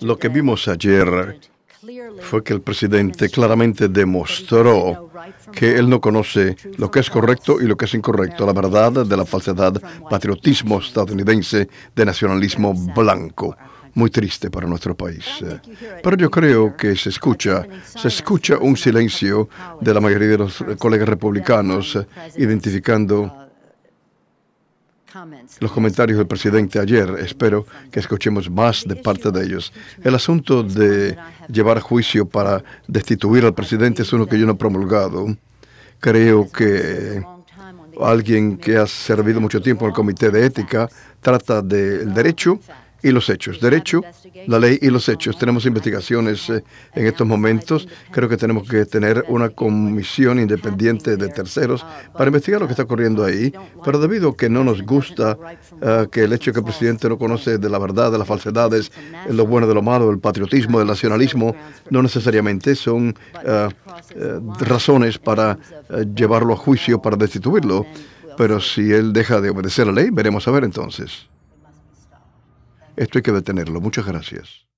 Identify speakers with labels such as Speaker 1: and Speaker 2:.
Speaker 1: Lo que vimos ayer fue que el presidente claramente demostró que él no conoce lo que es correcto y lo que es incorrecto, la verdad de la falsedad, patriotismo estadounidense, de nacionalismo blanco. Muy triste para nuestro país. Pero yo creo que se escucha, se escucha un silencio de la mayoría de los colegas republicanos identificando los comentarios del presidente ayer. Espero que escuchemos más de parte de ellos. El asunto de llevar a juicio para destituir al presidente es uno que yo no he promulgado. Creo que alguien que ha servido mucho tiempo en el Comité de Ética trata del derecho y los hechos. Derecho, la ley y los hechos. Tenemos investigaciones eh, en estos momentos. Creo que tenemos que tener una comisión independiente de terceros para investigar lo que está ocurriendo ahí. Pero debido a que no nos gusta eh, que el hecho de que el presidente no conoce de la verdad, de las falsedades, lo bueno de lo malo, el patriotismo, del nacionalismo, no necesariamente son eh, razones para llevarlo a juicio, para destituirlo. Pero si él deja de obedecer la ley, veremos a ver entonces. Esto hay que detenerlo. Muchas gracias.